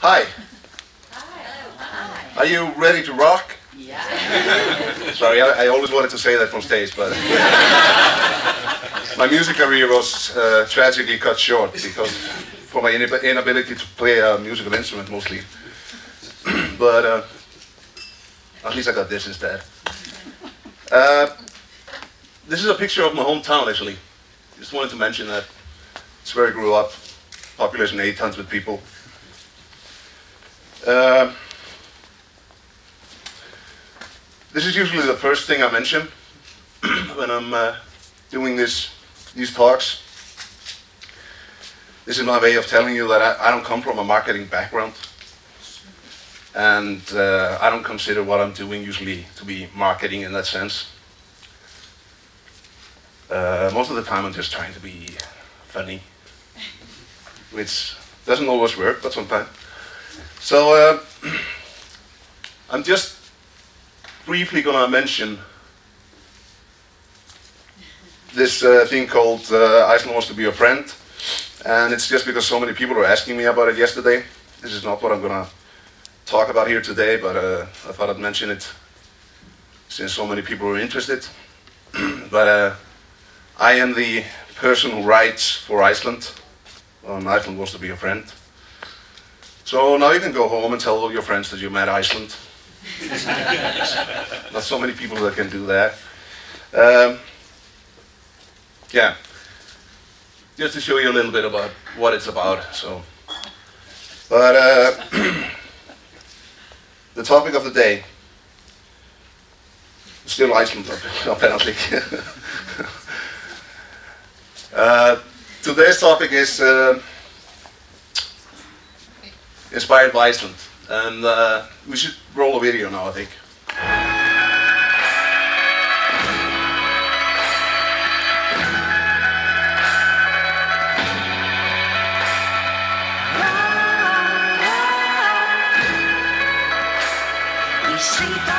Hi. Hi. Are you ready to rock? Yeah. Sorry, I, I always wanted to say that from stage, but my music career was uh, tragically cut short because for my inab- inability to play a musical instrument mostly. but uh, at least I got this instead. Uh, this is a picture of my hometown actually. Just wanted to mention that. It's where I grew up. Population 800 people. Uh, this is usually the first thing I mention when I'm uh, doing this, these talks. This is my way of telling you that I, I don't come from a marketing background. And uh, I don't consider what I'm doing usually to be marketing in that sense. Uh, most of the time I'm just trying to be funny, which doesn't always work, but sometimes. So uh, I'm just briefly going to mention this uh, thing called uh, Iceland Wants to Be Your Friend. And it's just because so many people were asking me about it yesterday. This is not what I'm going to talk about here today, but uh, I thought I'd mention it since so many people were interested. but uh, I am the person who writes for Iceland. Um, Iceland Wants to Be Your Friend. So now you can go home and tell all your friends that you met Iceland. Not so many people that can do that. Um, yeah, just to show you a little bit about what it's about. So, but uh, the topic of the day still Iceland, apparently. uh, today's topic is uh, inspired by Iceland. And uh, we should roll a video now, I think. We sleep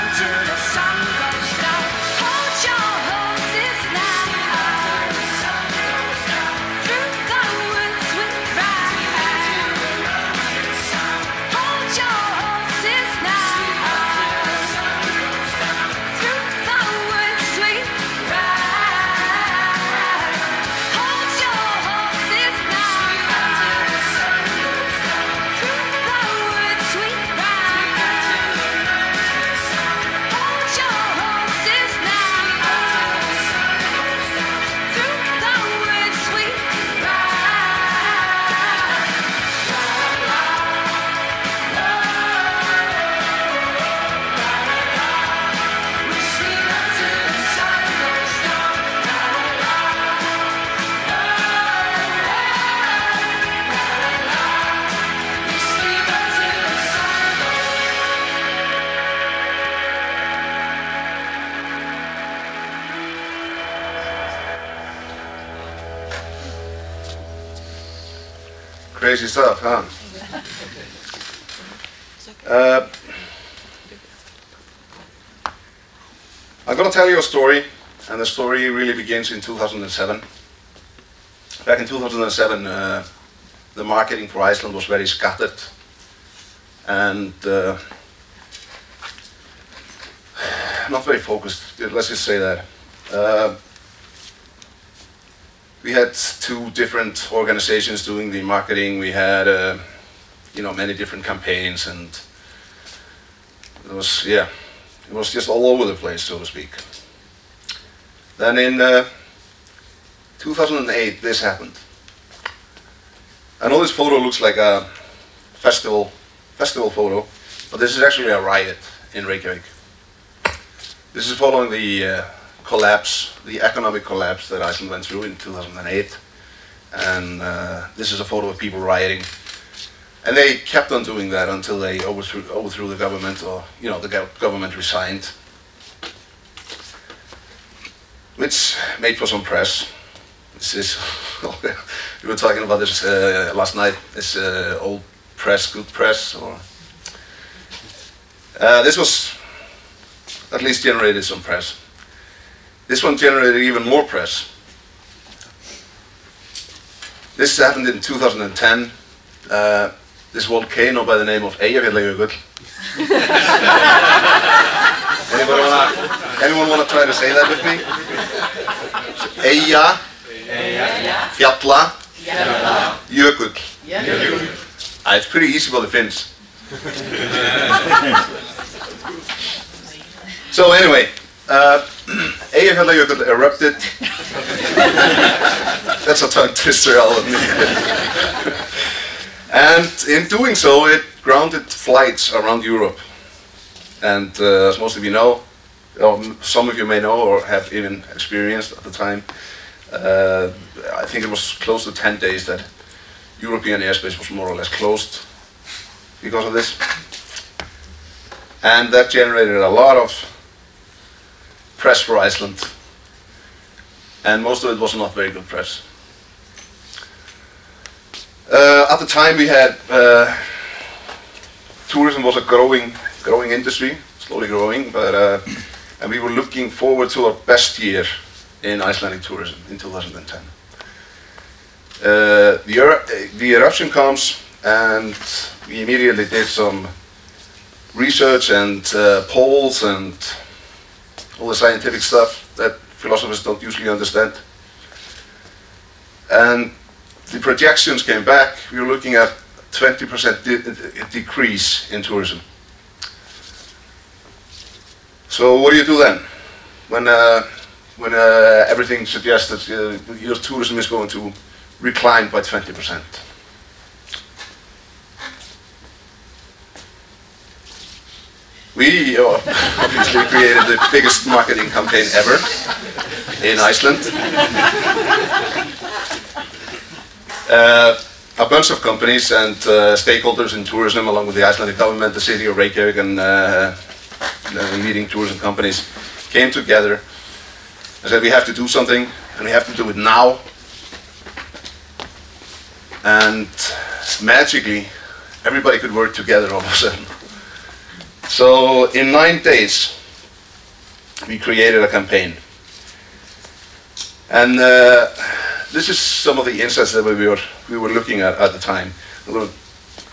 Crazy stuff, huh? Uh, I'm gonna tell you a story, and the story really begins in 2007. Back in 2007, uh, the marketing for Iceland was very scattered, and uh, not very focused. Let's just say that. We had two different organizations doing the marketing. We had, uh, you know, many different campaigns, and it was, yeah, it was just all over the place, so to speak. Then in uh, 2008, this happened. I know this photo looks like a festival, festival photo, but this is actually a riot in Reykjavik. This is following the uh, collapse, the economic collapse that Iceland went through in 2008. And uh, this is a photo of people rioting. And they kept on doing that until they overthrew, overthrew the government, or, you know, the gov- government resigned. Which made for some press. This is, we were talking about this uh, last night, this uh, old press, good press, or... Uh, this was at least generated some press. This one generated even more press. This happened in 2010. Uh, this volcano by the name of Eyjafjallajökull. Anybody wanna, anyone wanna try to say that with me? Eyja, Fjalla, Jökull. Ah, it's pretty easy for the Finns. so anyway, uh, Eyjafjallajökull erupted. That's a tongue twister, I'll and in doing so, it grounded flights around Europe. And uh, as most of you know, or some of you may know or have even experienced at the time, uh, I think it was close to 10 days that European airspace was more or less closed because of this. And that generated a lot of press for Iceland. And most of it was not very good press. Uh, at the time we had uh, tourism was a growing growing industry, slowly growing, but uh, and we were looking forward to our best year in Icelandic tourism in 2010. Uh, the, er- the eruption comes and we immediately did some research and uh, polls and all the scientific stuff that philosophers don't usually understand. And the projections came back, we were looking at 20% de- decrease in tourism. So what do you do then? When, uh, when uh, everything suggests that uh, your tourism is going to recline by 20%. We uh, obviously created the biggest marketing campaign ever in Iceland. Uh, a bunch of companies and uh, stakeholders in tourism, along with the Icelandic government, the city of Reykjavik, and uh, the leading tourism companies, came together and said we have to do something, and we have to do it now. And magically, everybody could work together all of a sudden. So in nine days, we created a campaign. And uh, this is some of the insights that we were, we were looking at at the time. I'm going to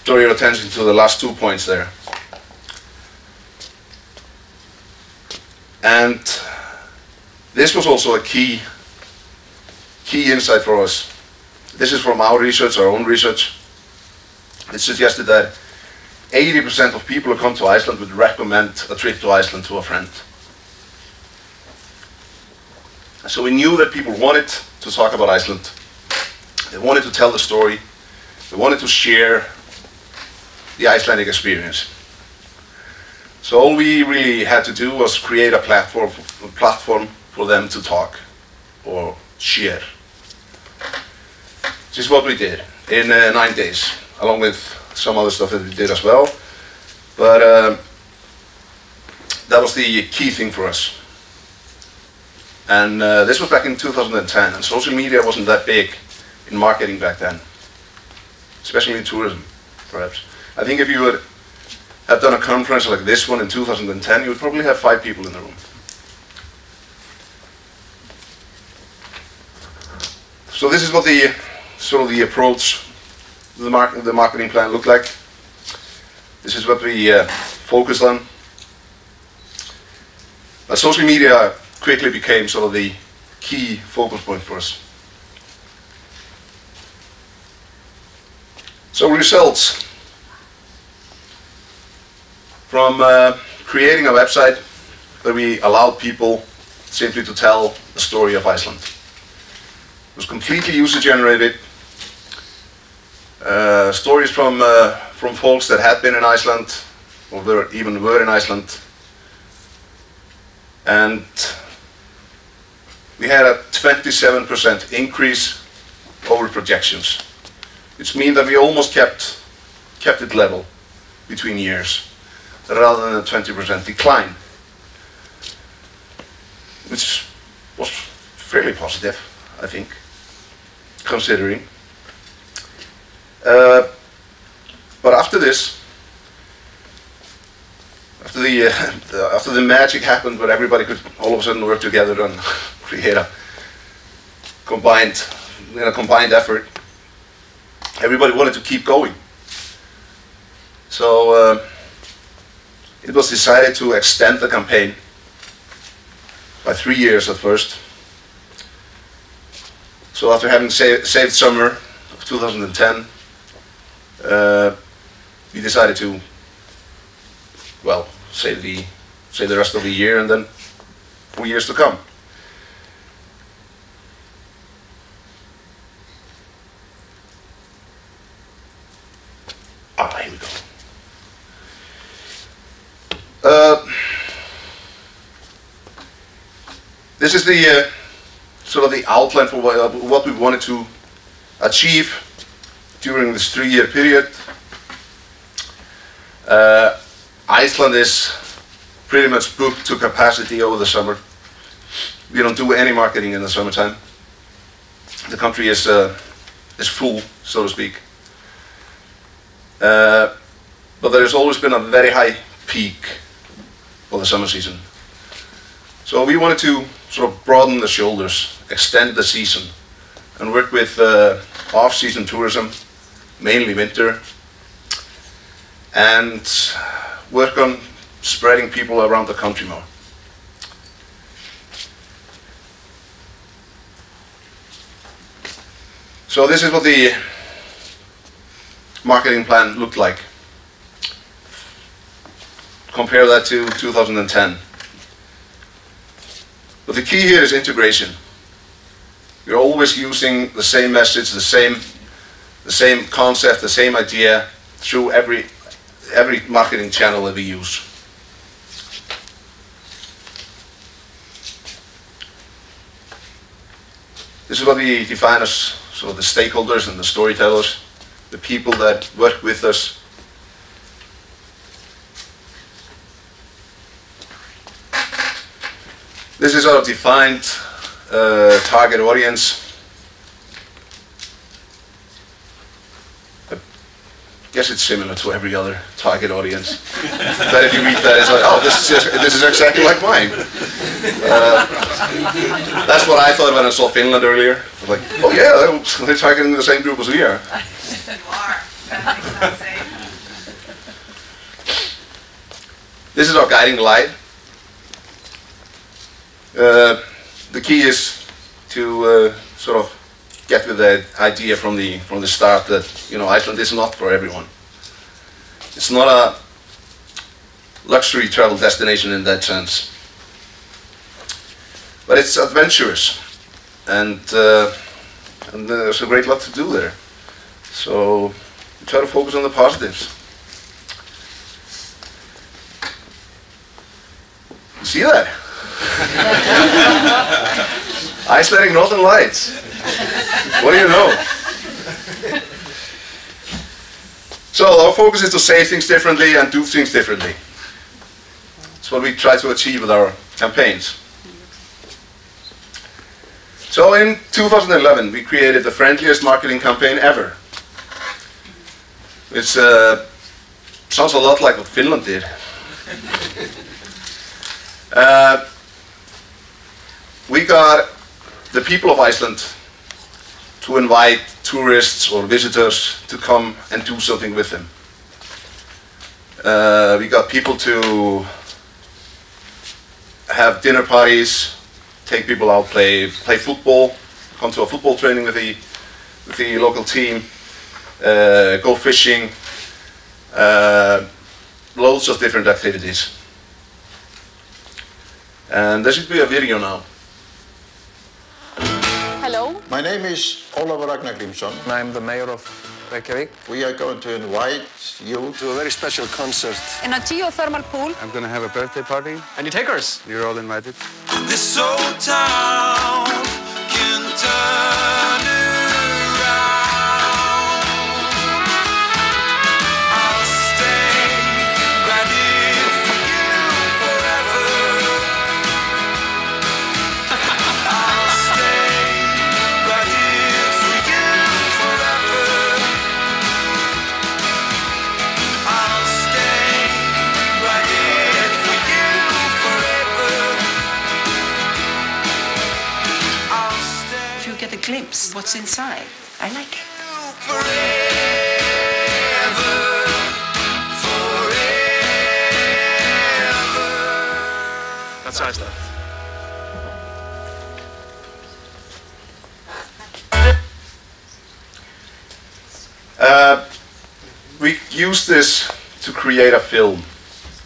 draw your attention to the last two points there. And this was also a key, key insight for us. This is from our research, our own research. It suggested that 80% of people who come to Iceland would recommend a trip to Iceland to a friend. So we knew that people wanted to talk about Iceland. They wanted to tell the story. They wanted to share the Icelandic experience. So all we really had to do was create a platform, a platform for them to talk or share. This is what we did in uh, nine days, along with some other stuff that we did as well. But um, that was the key thing for us. And uh, this was back in 2010, and social media wasn't that big in marketing back then, especially in tourism, perhaps. I think if you would have done a conference like this one in 2010, you would probably have five people in the room. So this is what the sort of the approach, the, mark, the marketing plan looked like. This is what we uh, focused on. But social media quickly became sort of the key focus point for us. So results from uh, creating a website that we allowed people simply to tell the story of Iceland. It was completely user generated. Uh, stories from uh, from folks that had been in Iceland or were, even were in Iceland. And we had a 27% increase over projections, which means that we almost kept kept it level between years rather than a 20% decline, which was fairly positive, I think, considering. Uh, but after this, after the, uh, the after the magic happened, where everybody could all of a sudden work together and create a combined, in a combined effort, everybody wanted to keep going. So uh, it was decided to extend the campaign by three years at first. So after having sa- saved summer of 2010, uh, we decided to, well, save the save the rest of the year and then for years to come. Ah, here we go. Uh, this is the uh, sort of the outline for what, what we wanted to achieve during this three-year period. Uh, Iceland is pretty much booked to capacity over the summer. We don't do any marketing in the summertime. The country is uh, is full, so to speak. Uh, but there has always been a very high peak for the summer season. So we wanted to sort of broaden the shoulders, extend the season, and work with uh, off-season tourism, mainly winter, and work on spreading people around the country more. So this is what the marketing plan looked like. Compare that to 2010. But the key here is integration. We're always using the same message, the same, the same concept, the same idea through every, every marketing channel that we use. This is what we define as of the stakeholders and the storytellers, the people that work with us. This is our defined uh, target audience. Guess it's similar to every other target audience. but if you read that, it's like, oh, this is, just, this is exactly like mine. Uh, that's what I thought when I saw Finland earlier. I was like, oh yeah, they're targeting the same group as we are. This is our guiding light. Uh, the key is to uh, sort of get with the idea from the from the start that you know Iceland is not for everyone. It's not a luxury travel destination in that sense, but it's adventurous, and uh, and there's a great lot to do there. So try to focus on the positives. See that? Icelandic Northern Lights. What do you know? So our focus is to say things differently and do things differently. That's what we try to achieve with our campaigns. So in 2011, we created the friendliest marketing campaign ever. It uh, sounds a lot like what Finland did. Uh, we got the people of Iceland to invite tourists or visitors to come and do something with them. Uh, we got people to have dinner parties, take people out, play play football, come to a football training with the with the local team, uh, go fishing, uh, loads of different activities. And there should be a video now. My name is Ólafur Ragnar Grímsson. I'm the mayor of Reykjavik. We are going to invite you To a very special concert. In a geothermal pool. I'm gonna have a birthday party. Any takers? You're all invited. This old town can turn what's inside. I like it. That's how I start. Uh, we used this to create a film,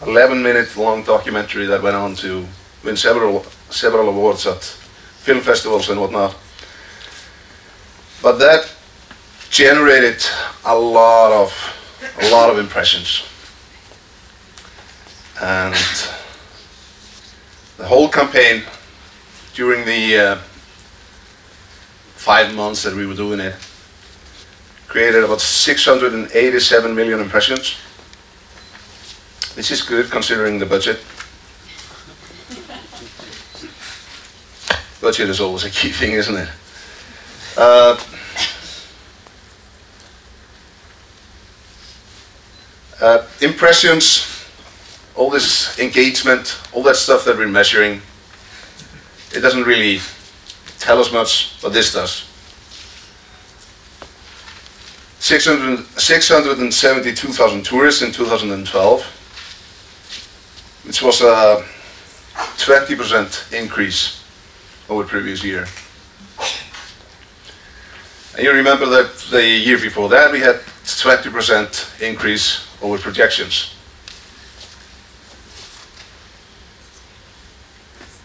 11 minute long documentary that went on to win several several awards at film festivals and whatnot. But that generated a lot of a lot of impressions, and the whole campaign during the uh, five months that we were doing it created about 687 million impressions. This is good considering the budget. budget is always a key thing, isn't it? Uh, uh, impressions, all this engagement, all that stuff that we're measuring, it doesn't really tell us much, but this does. 600 672,000 tourists in 2012, which was a 20% increase over previous year. And you remember that the year before that we had 20% increase over projections.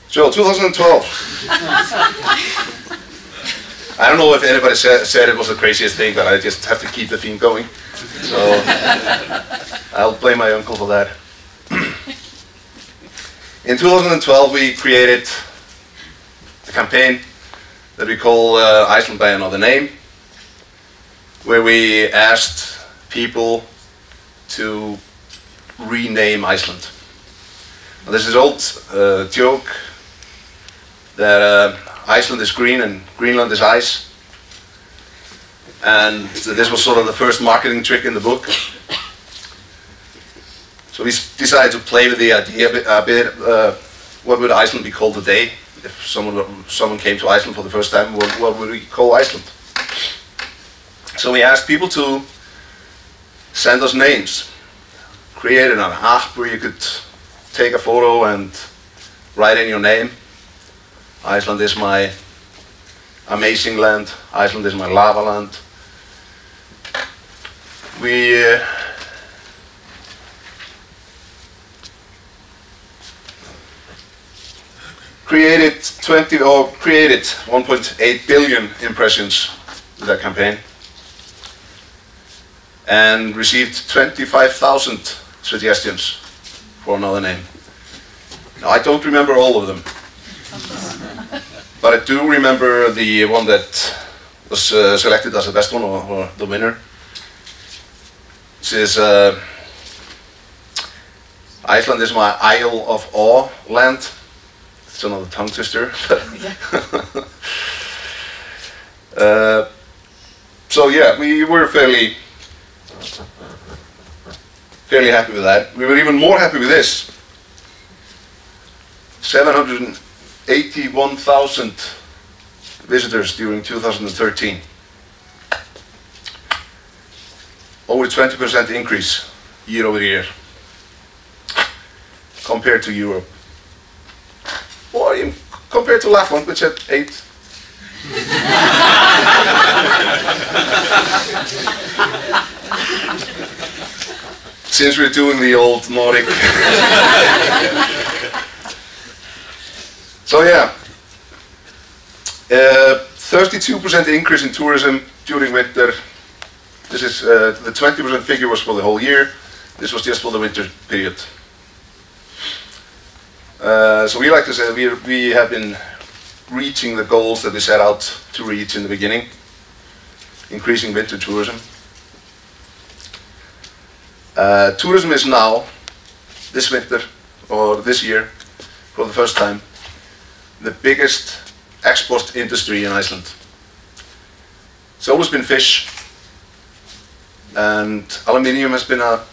So 2012. I don't know if anybody said, said it was the craziest thing, but I just have to keep the theme going. So I'll blame my uncle for that. In 2012, we created a campaign that we call uh, Iceland by Another Name, where we asked people to rename Iceland. Now, this is old uh, joke that uh, Iceland is green and Greenland is ice. And this was sort of the first marketing trick in the book. So we decided to play with the idea a bit. A bit uh, what would Iceland be called today? If someone someone came to Iceland for the first time, what, what would we call Iceland? So we asked people to send us names. Created an app where you could take a photo and write in your name. Iceland is my amazing land. Iceland is my lava land. We uh, created 20 or created 1.8 billion impressions with that campaign and received 25,000 suggestions for another name. Now, I don't remember all of them. But I do remember the one that was uh, selected as the best one or, or the winner. This is uh, Iceland is my Isle of Awe land. It's another tongue twister. uh, so yeah, we were fairly fairly happy with that. We were even more happy with this. 781,000 visitors during 2013. Over 20% increase year over year compared to Europe. Or even compared to Lapland, which had 8. Since we're doing the old Nordic So yeah, uh, 32% increase in tourism during winter. This is uh, the 20% figure was for the whole year. This was just for the winter period. Uh, so we like to say we we have been reaching the goals that we set out to reach in the beginning, increasing winter tourism. Uh, tourism is now, this winter or this year, for the first time, the biggest export industry in Iceland. It's always been fish, and aluminium has been a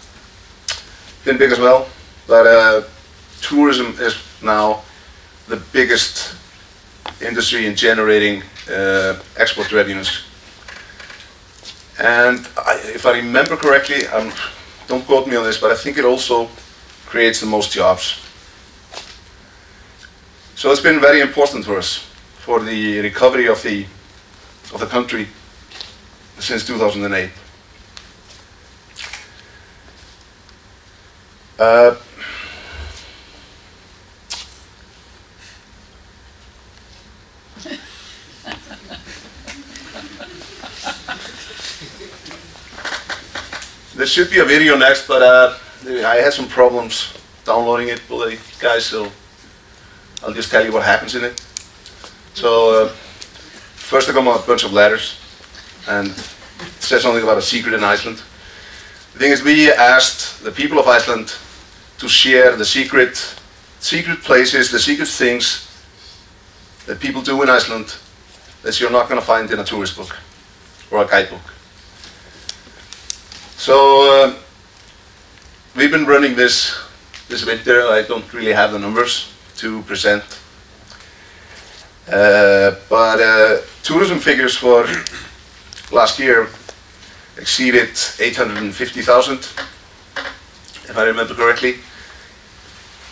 been big as well. But uh, tourism is now the biggest industry in generating uh, export revenues. And I, if I remember correctly, um, don't quote me on this, but I think it also creates the most jobs. So it's been very important for us for the recovery of the of the country since 2008. Uh, there should be a video next, but uh, I had some problems downloading it the guys, so I'll just tell you what happens in it. So uh, first I come a bunch of letters, and it says something about a secret in Iceland. The thing is, we asked the people of Iceland to share the secret, secret places, the secret things that people do in Iceland that you're not going to find in a tourist book or a guidebook. So uh, we've been running this this winter. I don't really have the numbers to present, uh, but uh, tourism figures for last year exceeded 850,000, if I remember correctly.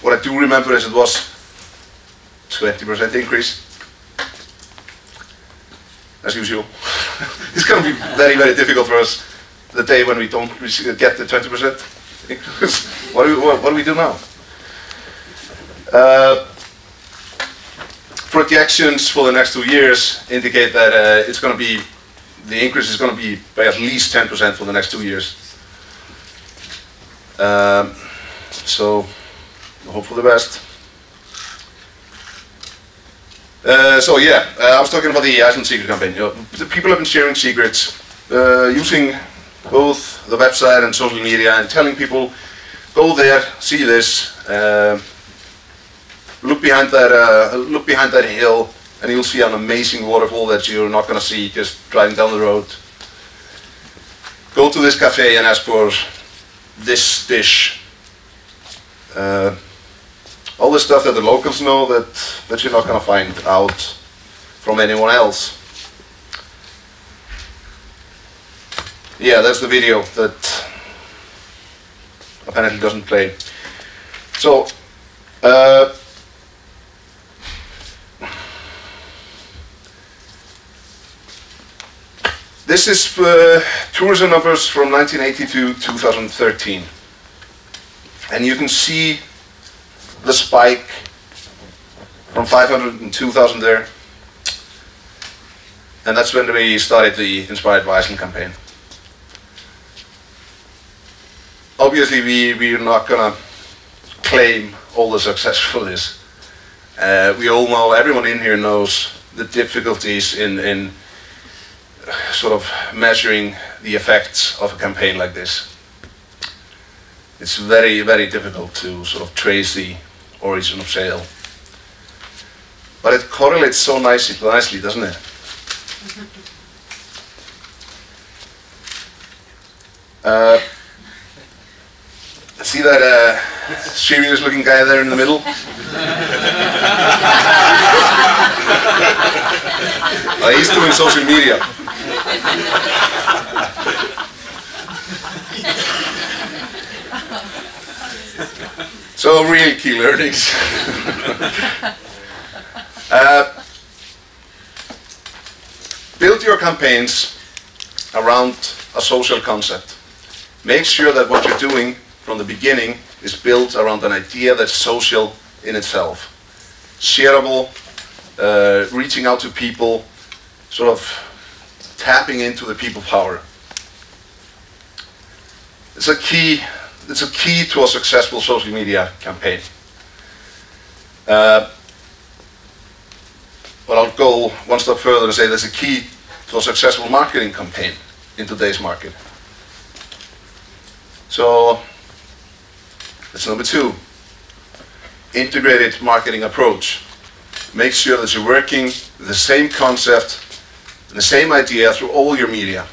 What I do remember is it was 20% increase, as usual. it's going to be very, very difficult for us the day when we don't get the 20%. what, do we, what, what do we do now? Uh, projections for the next two years indicate that uh, it's going to be the increase is going to be by at least 10% for the next two years. Um, so, hope for the best. Uh, so yeah, uh, I was talking about the Iceland Secret campaign. You know, the people have been sharing secrets uh, using both the website and social media and telling people, go there, see this, uh, look behind that, uh, look behind that hill, and you'll see an amazing waterfall that you're not going to see just driving down the road. Go to this cafe and ask for this dish. Uh, all the stuff that the locals know that, that you're not going to find out from anyone else. Yeah, that's the video that apparently doesn't play. So, uh, this is uh, tourism numbers from 1980 to 2013. And you can see the spike from 500 and 2,000 there. And that's when we started the Inspired Iceland campaign. Obviously, we, we're not gonna claim all the success for this. Uh, we all know, everyone in here knows the difficulties in, in sort of measuring the effects of a campaign like this. It's very, very difficult to sort of trace the origin of sale. But it correlates so nicely, nicely doesn't it? Uh, see that uh, serious looking guy there in the middle? Uh, he's doing social media. So real key learnings. uh, build your campaigns around a social concept. Make sure that what you're doing from the beginning is built around an idea that's social in itself. Shareable, uh, reaching out to people, sort of tapping into the people power. It's a key it's a key to a successful social media campaign. Uh, but I'll go one step further and say there's a key to a successful marketing campaign in today's market. So that's number two. Integrated marketing approach. Make sure that you're working the same concept the same idea through all your media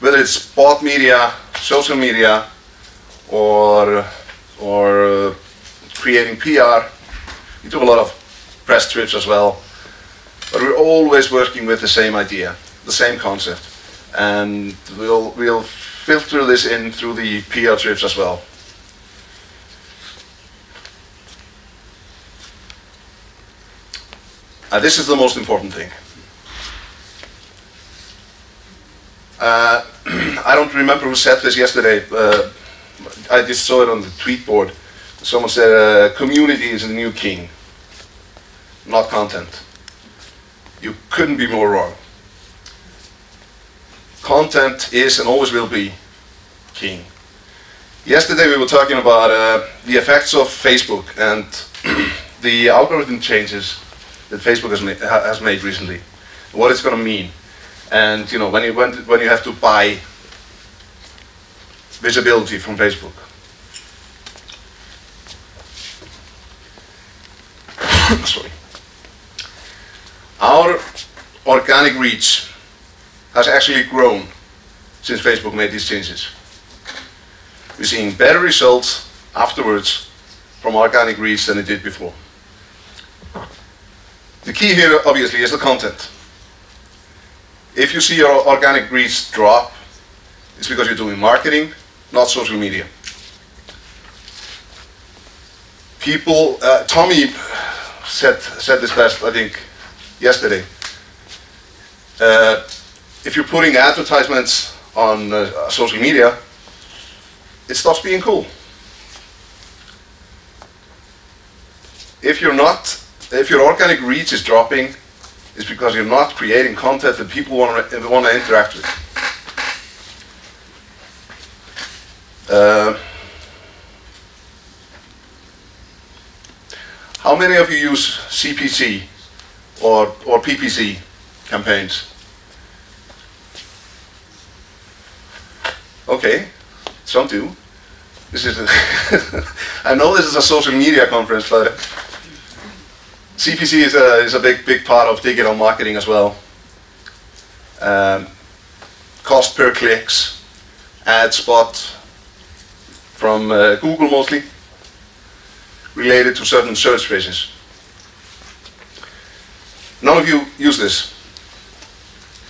whether it's bought media, social media, or or uh, creating PR. We do a lot of press trips as well, but we're always working with the same idea, the same concept, and we'll we'll filter this in through the PR trips as well. And this is the most important thing. Uh, I don't remember who said this yesterday. Uh, I just saw it on the tweet board. Someone said, uh, "Community is the new king, not content." You couldn't be more wrong. Content is and always will be king. Yesterday we were talking about uh, the effects of Facebook and the algorithm changes that Facebook has, ma- has made recently, what it's going to mean, and you know when you when, when you have to buy visibility from Facebook. Sorry. Our organic reach has actually grown since Facebook made these changes. We're seeing better results afterwards from organic reach than it did before. The key here obviously is the content. If you see your organic reach drop, it's because you're doing marketing, not social media. People, uh, Tommy said, said this best, I think, yesterday. Uh, if you're putting advertisements on uh, social media, it stops being cool. If you're not, if your organic reach is dropping, it's because you're not creating content that people want to want to interact with. Uh, how many of you use CPC or or PPC campaigns? Okay, some do. This is a I know this is a social media conference, but CPC is a, is a big, big part of digital marketing as well. Um, cost per clicks, ad spot from uh, Google mostly, related to certain search phrases. None of you use this.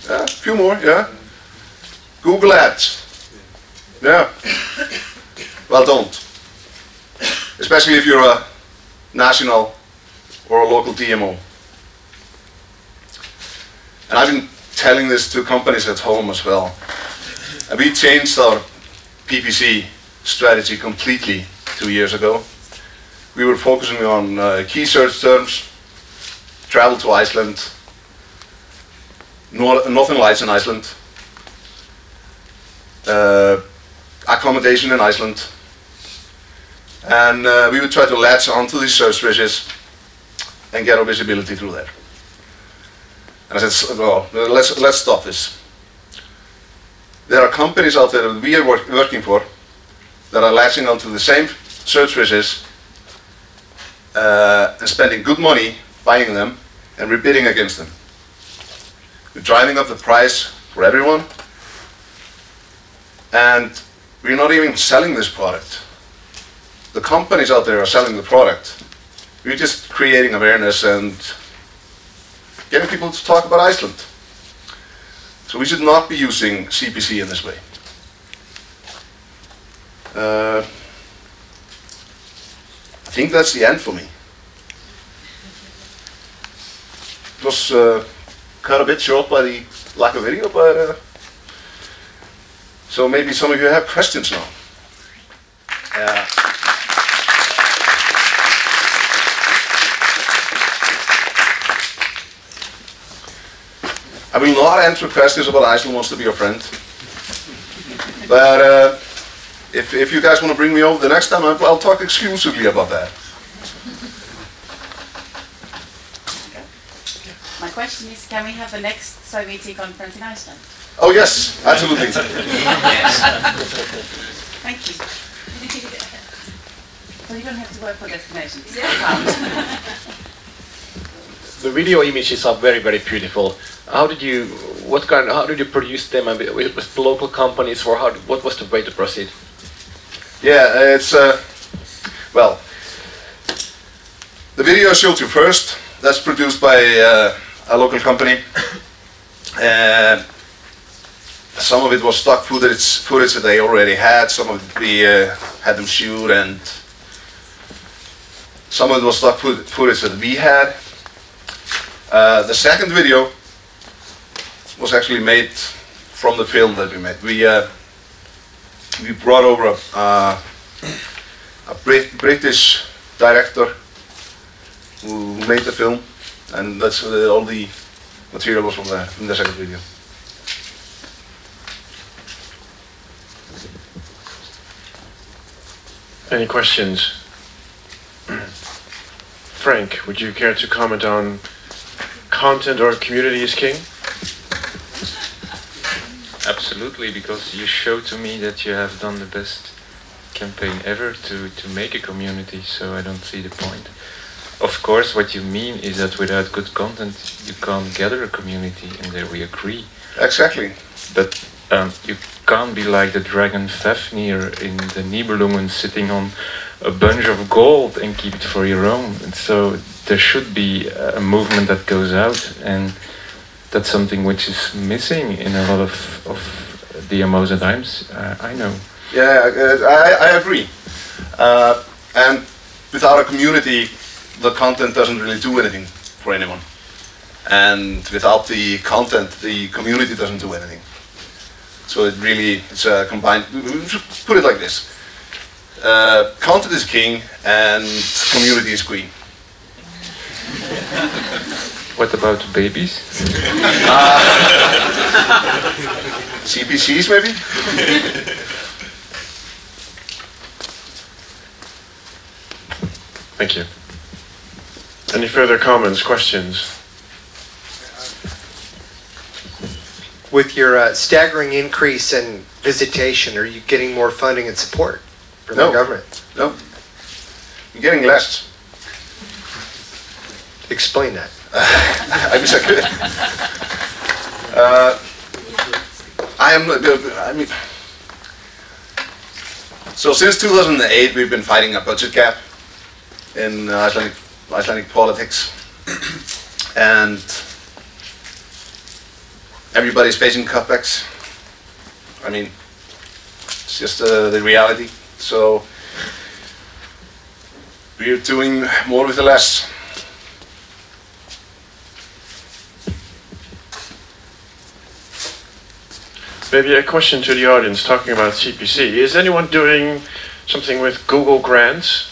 A few more, yeah. Google Ads. Yeah. Well, don't. Especially if you're a national or a local DMO. And I've been telling this to companies at home as well. And we changed our PPC strategy completely two years ago. We were focusing on uh, key search terms, travel to Iceland, nor- Northern Lights in Iceland, uh, accommodation in Iceland, and uh, we would try to latch onto these search phrases and get our visibility through there. And I said, well, let's, let's stop this. There are companies out there that we are work, working for that are latching onto the same search phrases uh, and spending good money buying them and we're against them. We're driving up the price for everyone and we're not even selling this product. The companies out there are selling the product. We're just creating awareness and getting people to talk about Iceland. So we should not be using CPC in this way. Uh, I think that's the end for me. It was uh, cut a bit short by the lack of video, but uh, so maybe some of you have questions now. Yeah. I will not answer questions about Iceland wants to be your friend. But uh, if, if you guys want to bring me over the next time, I'll, I'll talk exclusively about that. My question is, can we have the next SoMeT conference in Iceland? Oh yes, absolutely. Thank you. So you don't have to work for destinations. The video images are very, very beautiful. How did you, what kind, how did you produce them? And with, with local companies, or how? What was the way to proceed? Yeah, it's uh, well. The video I showed you first. That's produced by uh, a local company. Uh, some of it was stock footage, footage that they already had. Some of it we uh, had them shoot, and some of it was stock footage that we had. Uh, the second video was actually made from the film that we made. We uh, we brought over a, uh, a Brit- British director who made the film, and that's uh, all the material was from the, from the second video. Any questions? Frank, would you care to comment on content or community is king? Absolutely, because you show to me that you have done the best campaign ever to, to make a community, so I don't see the point. Of course, what you mean is that without good content, you can't gather a community, and there we agree. Exactly. But um, you can't be like the dragon Fafnir in the Nibelungen sitting on a bunch of gold and keep it for your own. And so there should be a movement that goes out, and that's something which is missing in a lot of, of DMOs that I'm, uh, I know. Yeah, I, I agree. Uh, and without a community, the content doesn't really do anything for anyone. And without the content, the community doesn't do anything. So it really, it's a combined, put it like this. Uh, content is king and community is queen. What about babies? CPCs maybe? Thank you. Any further comments, questions? With your uh, staggering increase in visitation, are you getting more funding and support from No. the government? No. You're getting less. Explain that. I wish I could. Uh, I am. I mean, so since 2008, we've been fighting a budget gap in uh, Icelandic Icelandic politics, and everybody's facing cutbacks. I mean, it's just uh, the reality. So we're doing more with the less. Maybe a question to the audience talking about CPC. Is anyone doing something with Google Grants?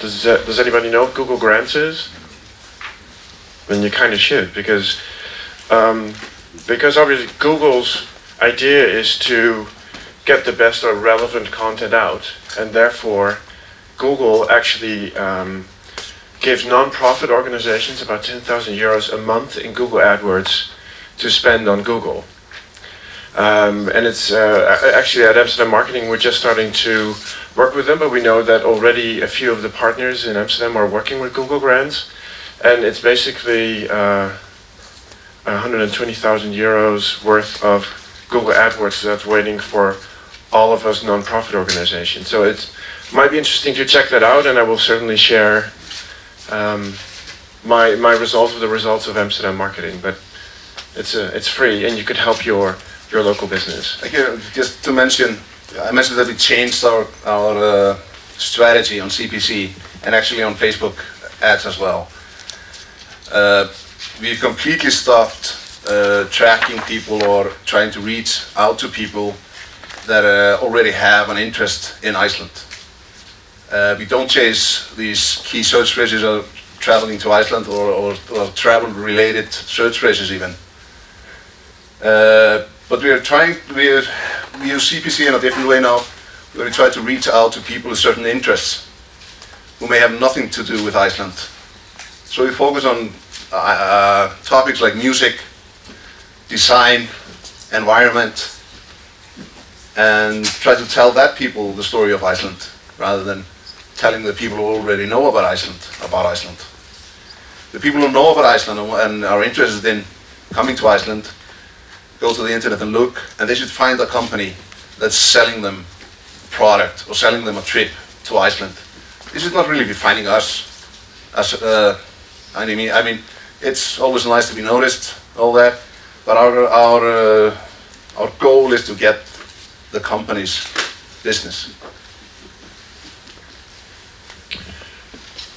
Does, that, does anybody know what Google Grants is? Then you kind of should, because um, because obviously Google's idea is to get the best or relevant content out, and therefore Google actually um, gives non-profit organizations about 10,000 euros a month in Google AdWords to spend on Google. Um, and it's uh, actually at Amsterdam Marketing, we're just starting to work with them, but we know that already a few of the partners in Amsterdam are working with Google Grants. And it's basically uh, 120,000 euros worth of Google AdWords that's waiting for all of us nonprofit organizations. So it might be interesting to check that out, and I will certainly share um, my, my results with the results of Amsterdam Marketing. But it's uh, it's free, and you could help your your local business. Just to mention, I mentioned that we changed our our uh, strategy on CPC and actually on Facebook ads as well. Uh, we completely stopped uh, tracking people or trying to reach out to people that uh, already have an interest in Iceland. Uh, we don't chase these key search phrases of traveling to Iceland or, or, or travel-related search phrases even. Uh, but we are trying, we, are, we use CPC in a different way now. We try to reach out to people with certain interests who may have nothing to do with Iceland. So we focus on uh, uh, topics like music, design, environment, and try to tell that people the story of Iceland rather than telling the people who already know about Iceland about Iceland. The people who know about Iceland and- are interested in coming to Iceland go to the internet and look, and they should find a company that's selling them a product or selling them a trip to Iceland. This is not really be finding us. As uh, I mean, I mean, it's always nice to be noticed, all that, but our our uh, our goal is to get the company's business.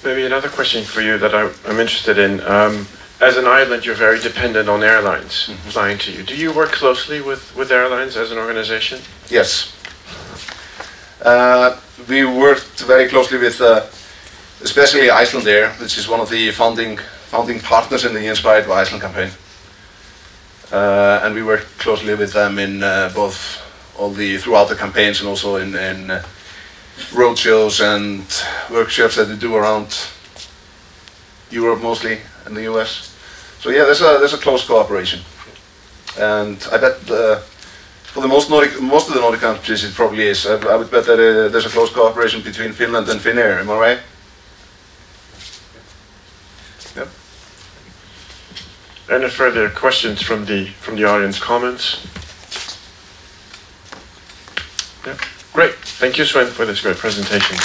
Maybe another question for you that I, I'm interested in. Um, as an island, you're very dependent on airlines flying to you. Do you work closely with, with airlines as an organization? Yes. Uh, we worked very closely with, uh, especially Icelandair, which is one of the founding founding partners in the Inspired by Iceland campaign. Uh, and we worked closely with them in uh, both all the throughout the campaigns and also in, in uh, road shows and workshops that they do around Europe mostly and the US. So yeah, there's a there's a close cooperation, and I bet uh, for the most Nordic most of the Nordic countries it probably is. I, I would bet that uh, there's a close cooperation between Finland and Finnair. Am I right? Any further questions from the from the audience? Comments? Yeah. Great. Thank you, Sven, for this great presentation.